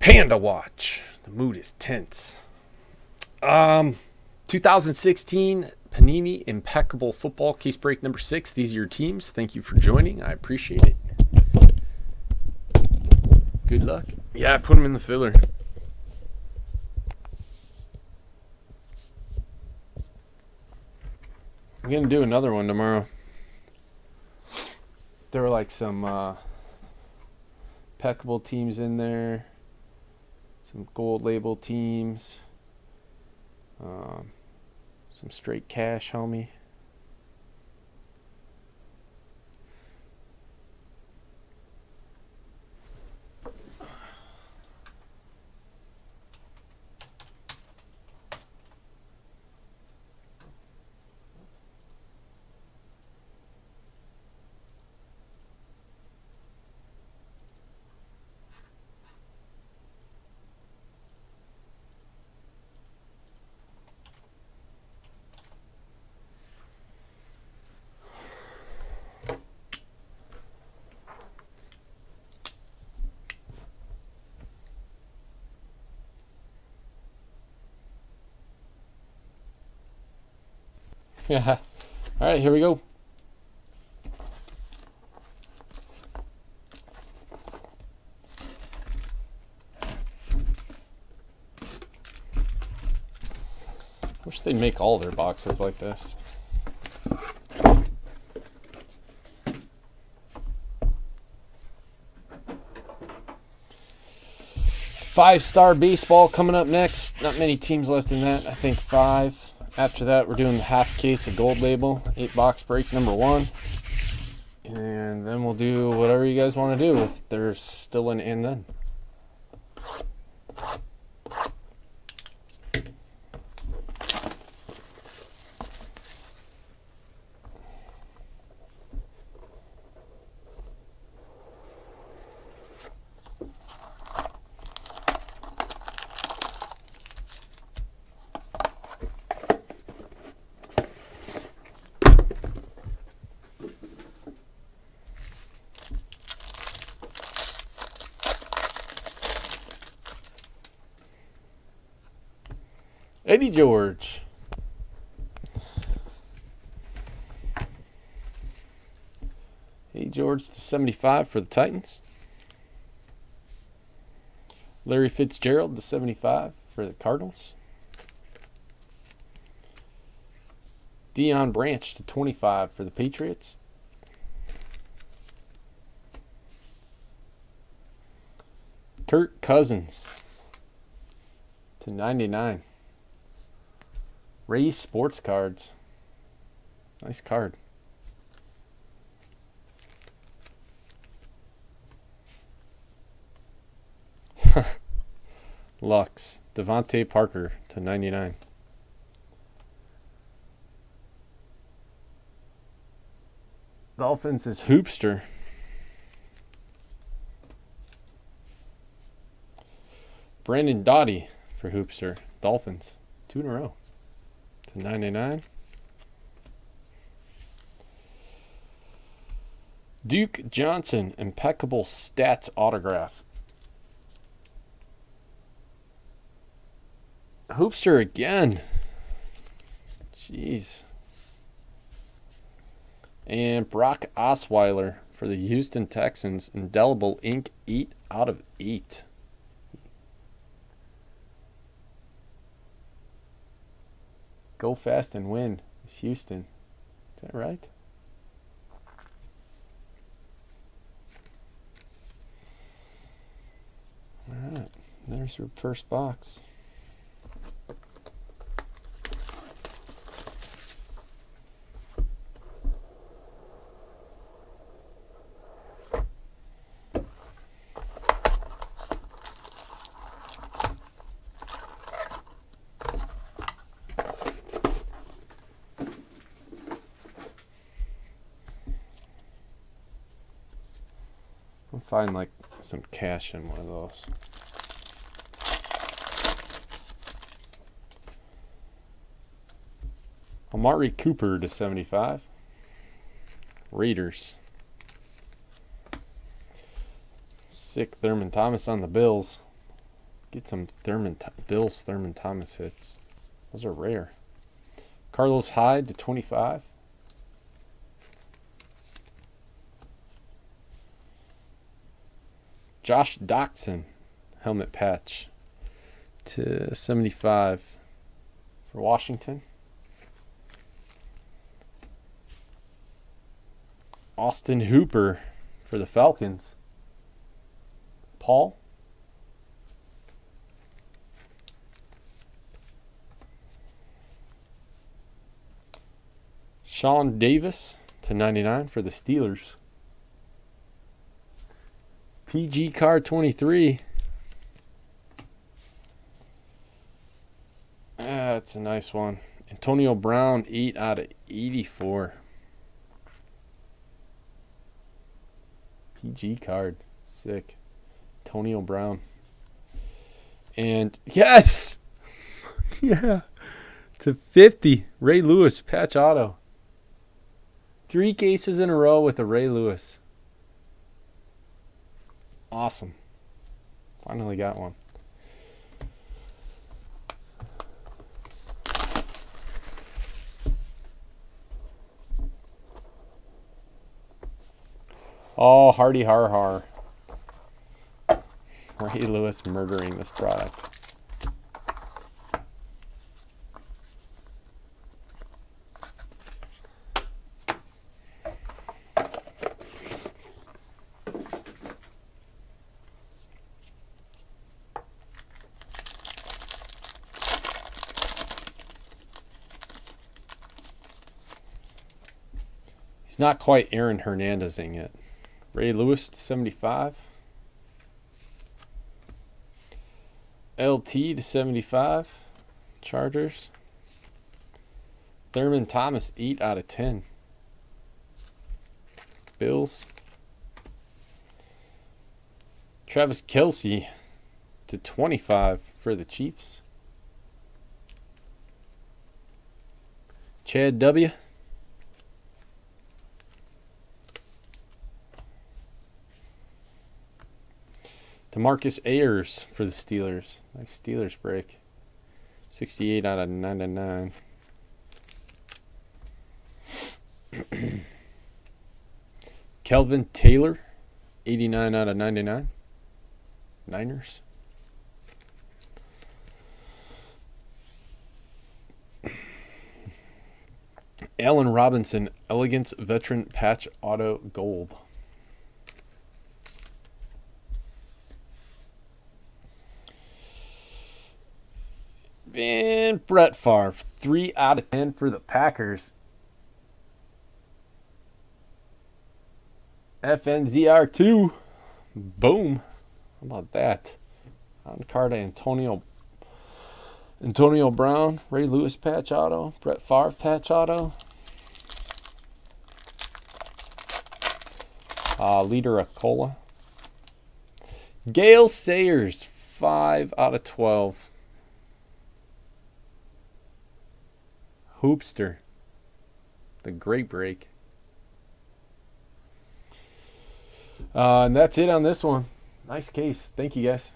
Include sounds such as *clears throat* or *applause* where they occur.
Panda Watch. The mood is tense. Um, 2016 Panini Impeccable Football Case Break number six. These are your teams. Thank you for joining. I appreciate it. Good luck. Yeah, I put them in the filler. I'm gonna do another one tomorrow. There were like some uh, impeccable teams in there, some gold label teams, um, some straight cash, homie. Yeah. *laughs* All right, here we go. Wish they'd make all their boxes like this. Five star baseball coming up next. Not many teams left in that. I think five. After that, we're doing the half case of gold label, eight box break number one. And then we'll do whatever you guys want to do if there's still an and then. Eddie George. Eddie George to 75 for the Titans. Larry Fitzgerald to 75 for the Cardinals. Deion Branch to 25 for the Patriots. Kirk Cousins to 99. Ray Sports Cards. Nice card. *laughs* Lux. DeVante Parker to 99. Dolphins is Hoopster. Brandon Doughty for Hoopster. Dolphins. Two in a row to 99. Duke Johnson, impeccable stats autograph. Hoopster again. Jeez. And Brock Osweiler for the Houston Texans, indelible ink, 8 out of 8. Go fast and win. It's Houston. Is that right? All right. There's your first box. I'll find like some cash in one of those. Amari Cooper to 75. Raiders. Sick Thurman Thomas on the Bills. Get some Thurman Bills Thurman Thomas hits. Those are rare. Carlos Hyde to 25. Josh Doctson helmet patch to 75 for Washington. Austin Hooper for the Falcons. Paul. Sean Davis to 99 for the Steelers. PG card 23. Ah, that's a nice one. Antonio Brown, 8 out of 84. PG card. Sick. Antonio Brown. And yes! *laughs* yeah. To 50. Ray Lewis, patch auto. Three cases in a row with a Ray Lewis. Awesome. Finally got one. Oh, Hardy Har Har. Ray Lewis murdering this product. He's not quite Aaron Hernandezing it. Ray Lewis, 75. LT to 75. Chargers. Thurman Thomas, 8 out of 10. Bills. Travis Kelce to 25 for the Chiefs. Chad W. Demarcus Ayers for the Steelers. Nice Steelers break. 68 out of 99. *clears throat* Kelvin Taylor, 89 out of 99. Niners. *clears throat* Allen Robinson, Elegance Veteran Patch Auto Gold. And Brett Favre, 3 out of 10 for the Packers. FNZR2. Boom. How about that? On card Antonio Antonio Brown, Ray Lewis patch auto, Brett Favre patch auto. Uh, leader of Cola. Gale Sayers, 5 out of 12. Hoopster. The great break. Uh, and that's it on this one. Nice case. Thank you, guys.